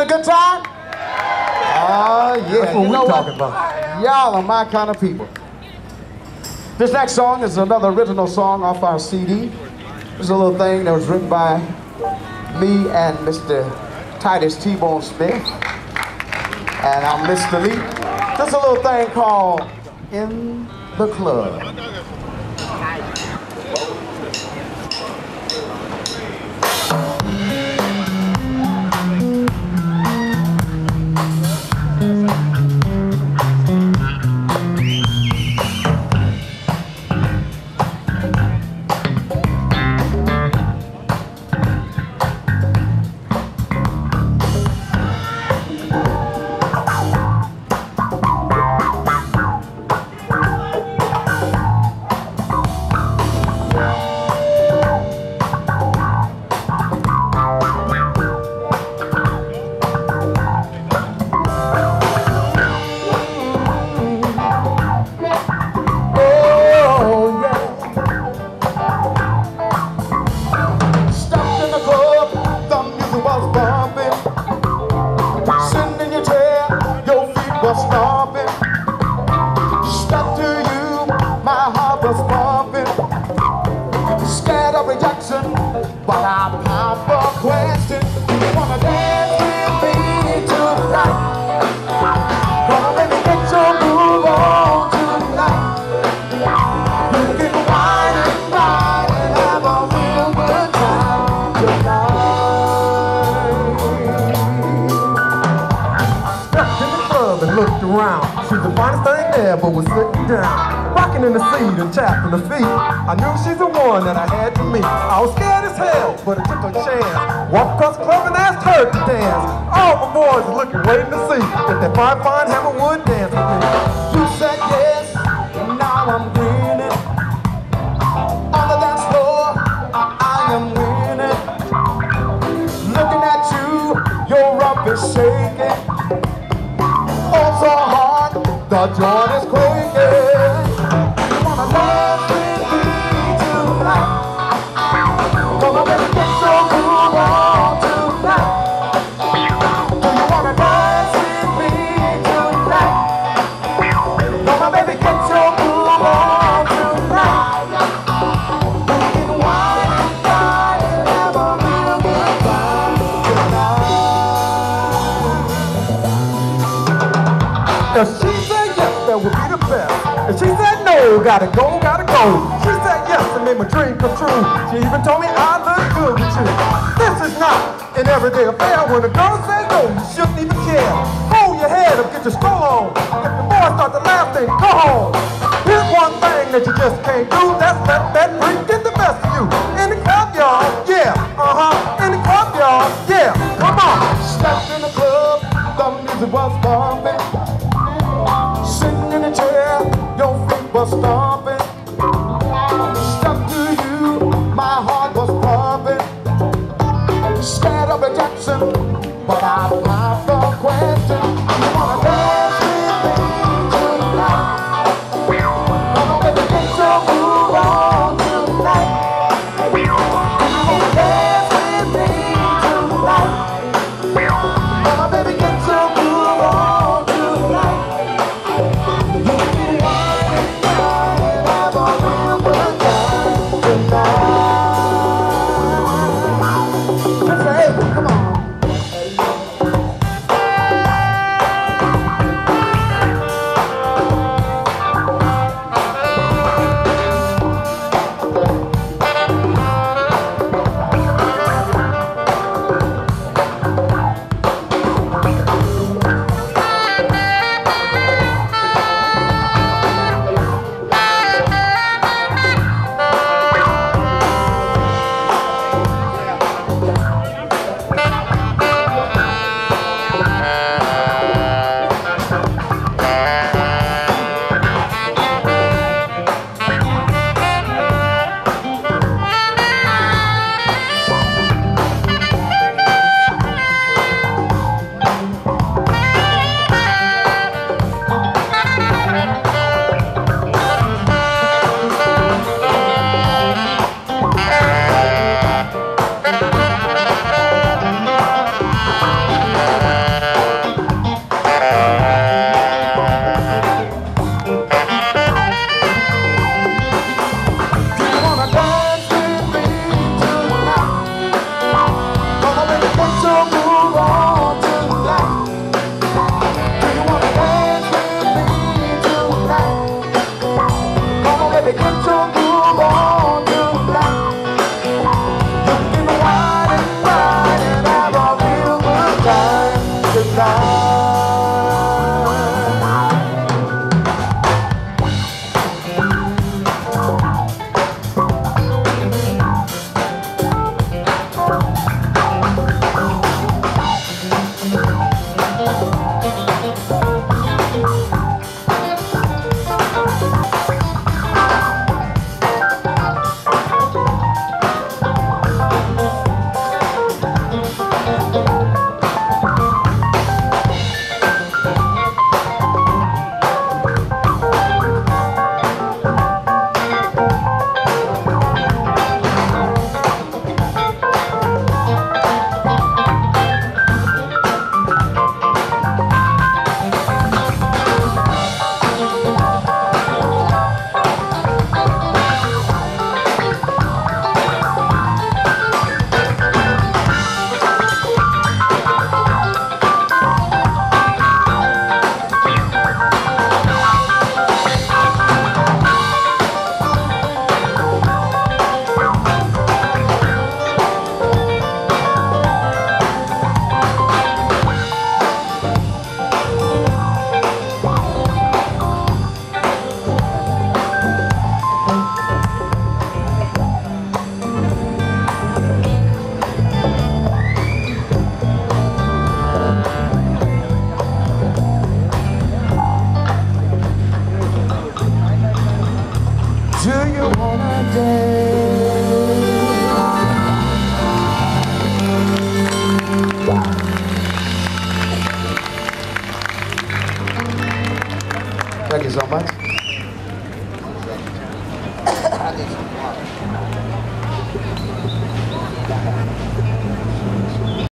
A good time? Oh, yeah. That's what you know talking about. Y'all are my kind of people. This next song is another original song off our CD. It's a little thing that was written by me and Mr. Titus T-Bone Smith. And I'm Mr. Lee. This is a little thing called In the Club. Of rejection, but I popped a question. Wanna dance with me tonight? Move on tonight. Can wine and and in the club and looked around. She's the finest thing there, but was sitting down. In the seat and the feet. I knew she's the one that I had to meet. I was scared as hell, but I took a chance. Walked across the club and asked her to dance. All my boys were looking, waiting to see if that fine, fine hammer would dance with me. You said yes, and now I'm grinning. On the dance floor, I am winning. Looking at you, your rump is shaking. Oh, so hard, the joint is. If she said yes, that would be the best. And she said no, gotta go, gotta go. She said yes and made my dream come true. She even told me I look good with you. This is not an everyday affair. When a girl says no, you shouldn't even care. Hold your head up, get your skull on. If your boys start to laugh, then go home. Here's one thing that you just can't do. That's let that freak get the best of you. In the club, y'all, yeah, uh-huh. In the club, y'all, yeah, come on. Stepped in the club, the music was bumping. I popped realizar mais?